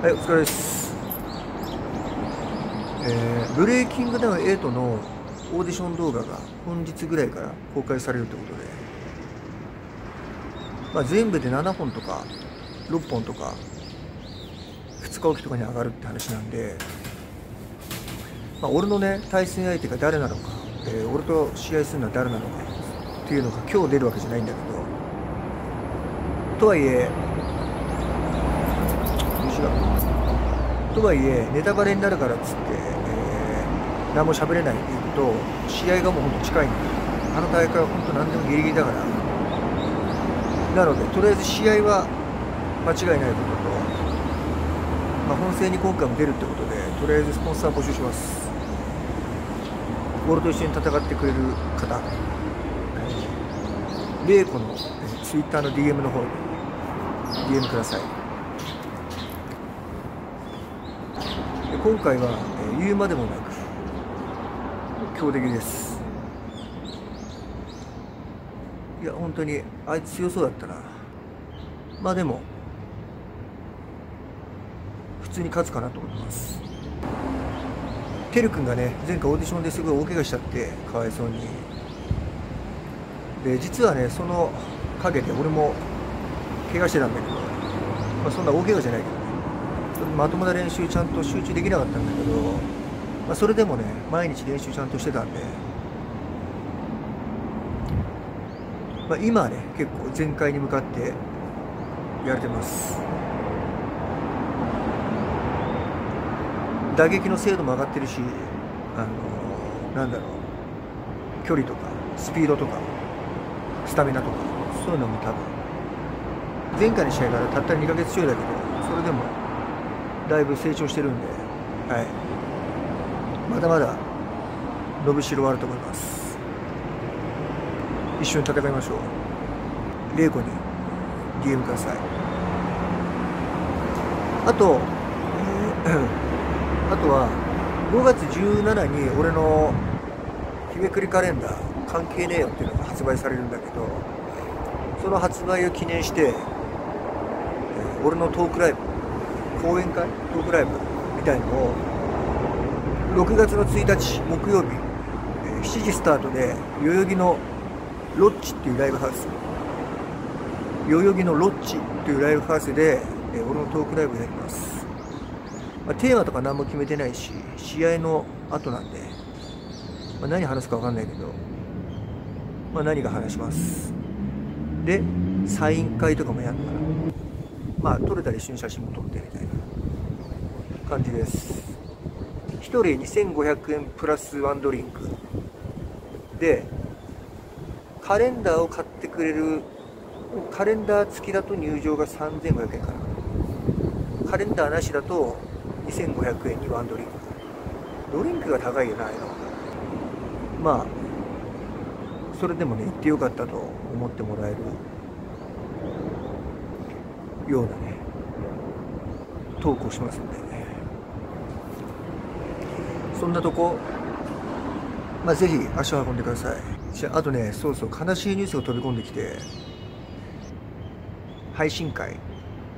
はい、お疲れです。えー、ブレイキングダウン8のオーディション動画が本日ぐらいから公開されるということで、まあ、全部で7本とか6本とか2日おきとかに上がるって話なんで、まあ、俺のね対戦相手が誰なのか、えー俺と試合するのは誰なのかっていうのが今日出るわけじゃないんだけどとはいえ違うとはいえネタバレになるからっつって、えー何も喋れないっていうと試合がもうほんと近いんであの大会は本当何でもギリギリだからなのでとりあえず試合は間違いないことと、まあ、本戦に今回も出るってことでとりあえずスポンサー募集します。俺と一緒に戦ってくれる方。玲子のツイッターの DM の方に DM ください。今回は、えー言うまでもなく強敵です。いや本当にあいつ強そうだったなまあでも普通に勝つかなと思います。てるくんがね前回オーディションですごい大怪我しちゃってかわいそうに。で実はねその陰で俺も怪我してたんだけど、まあ、そんな大怪我じゃないけど。まともな練習ちゃんと集中できなかったんだけど、まあ、それでもね毎日練習ちゃんとしてたんで、まあ、今はね結構全開に向かってやれてます。打撃の精度も上がってるしあのなんだろう距離とかスピードとかスタミナとかそういうのも多分前回の試合からたった2ヶ月ちょいだけどそれでもだいぶ成長してるんで、はい、まだまだ伸びしろあると思います。一緒に戦いましょう。玲子に DM ください。あと、えーあとは5月17に俺の日めくりカレンダー関係ねえよっていうのが発売されるんだけどその発売を記念して、えー俺のトークライブ講演会トークライブみたいのを6月の1日木曜日、7時スタートで代々木のロッチっていうライブハウス。代々木のロッチっていうライブハウスで、俺のトークライブやります、ま、テーマとか何も決めてないし試合の後なんで、ま、何話すか分かんないけど、まあ、何か話します。でサイン会とかもやるかなまあ撮れたら一緒に写真も撮ってみたいな感じです。1人2500円プラスワンドリンク。でカレンダーを買ってくれるカレンダー付きだと入場が3500円かな。カレンダーなしだと2500円にワンドリンク。ドリンクが高いよなあの。まあそれでもね行ってよかったと思ってもらえるようなねトークをしますんでそんなとこまあぜひ足を運んでください。じゃああとねそうそう悲しいニュースが飛び込んできて配信会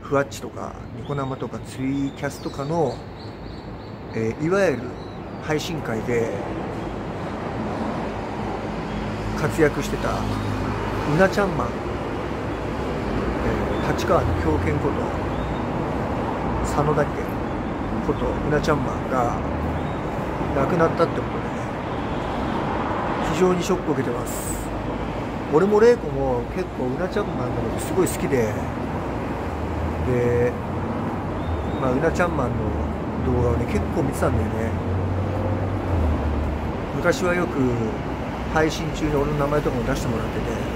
ふわっちとかニコ生とかツイキャスとかの、えーいわゆる配信会で活躍してたうなちゃんマン、立川の狂犬こと佐野だっけことうなちゃんマンが亡くなったってことでね非常にショックを受けてます俺も玲子も結構うなちゃんマンのことすごい好きでで、まあ、うなちゃんマンの動画をね結構見てたんだよね。昔はよく配信中に俺の名前とかも出してもらってて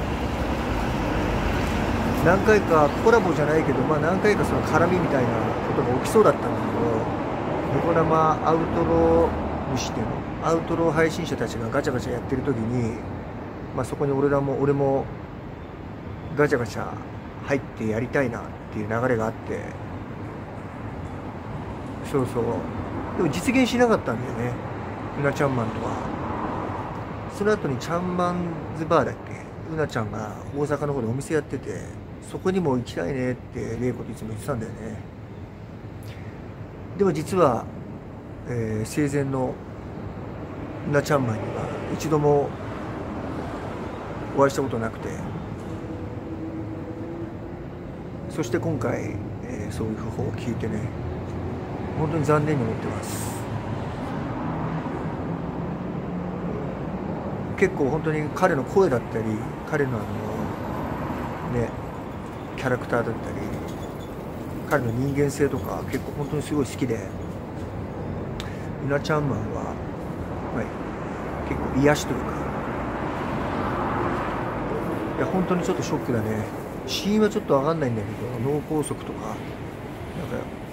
何回かコラボじゃないけど、まあ、何回かその絡みみたいなことが起きそうだったんだけどニコ生アウトロー虫っていうのアウトロー配信者たちがガチャガチャやってる時に、まあ、そこに俺らも俺もガチャガチャ入ってやりたいなっていう流れがあってそうそう。でも実現しなかったんだよね。うなちゃんマンとは。その後にちゃんマンズバーだっけ？うなちゃんが大阪の方でお店やってて。そこにも行きたいねって玲子といつも言ってたんだよね。でも実は、えー、生前のナチャンマンには一度もお会いしたことなくてそして今回、えー、そういう訃報を聞いてね本当に残念に思ってます。結構本当に彼の声だったり彼のあのねキャラクターだったり彼の人間性とか結構本当にすごい好きでユナ・チャンマンは、はい、結構癒しというかいや本当にちょっとショックだね。死因はちょっと分かんないんだけど脳梗塞とかなんか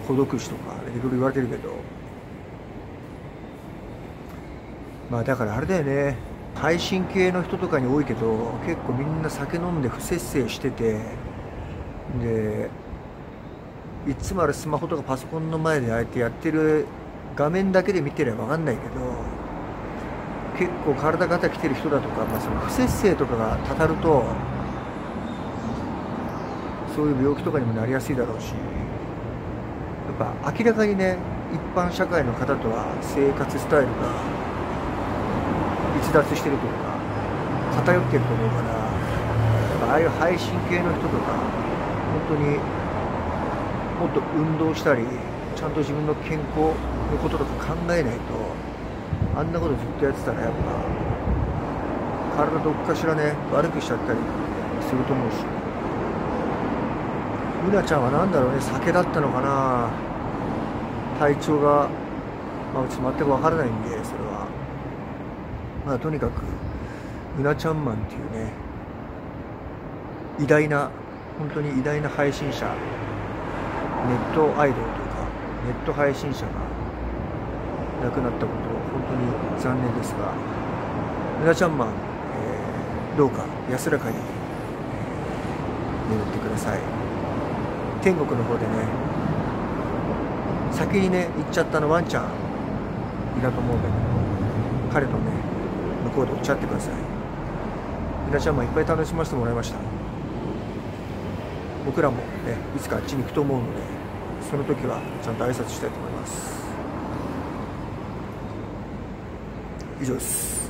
孤独死とかいろいろ言われてるけど。まあだからあれだよね。配信系の人とかに多いけど結構みんな酒飲んで不節制しててでいつもあるスマホとかパソコンの前であえてやってる画面だけで見てれば分かんないけど結構体がたきてる人だとか、まあ、その不節制とかがたたるとそういう病気とかにもなりやすいだろうしやっぱ明らかにね一般社会の方とは生活スタイルが逸脱してるというか偏ってると思うからああいう配信系の人とか本当にもっと運動したりちゃんと自分の健康のこととか考えないとあんなことずっとやってたらやっぱ体どっかしらね悪くしちゃったりすると思うし。うなちゃんは何だろうね酒だったのかな。体調が、まあ、うち全く分からないんでそれは。まあとにかくうなちゃんマンっていうね偉大な本当に偉大な配信者ネットアイドルというかネット配信者が亡くなったこと本当に残念ですがうなちゃんマン、えー、どうか安らかに、え、眠ってください。天国の方でね先にね行っちゃったのワンちゃんいたと思うんだけど彼とね向こうでおっちゃってください。うなちゃんマンいっぱい楽しませてもらいました。僕らもねいつかあっちに行くと思うのでその時はちゃんと挨拶したいと思います。以上です。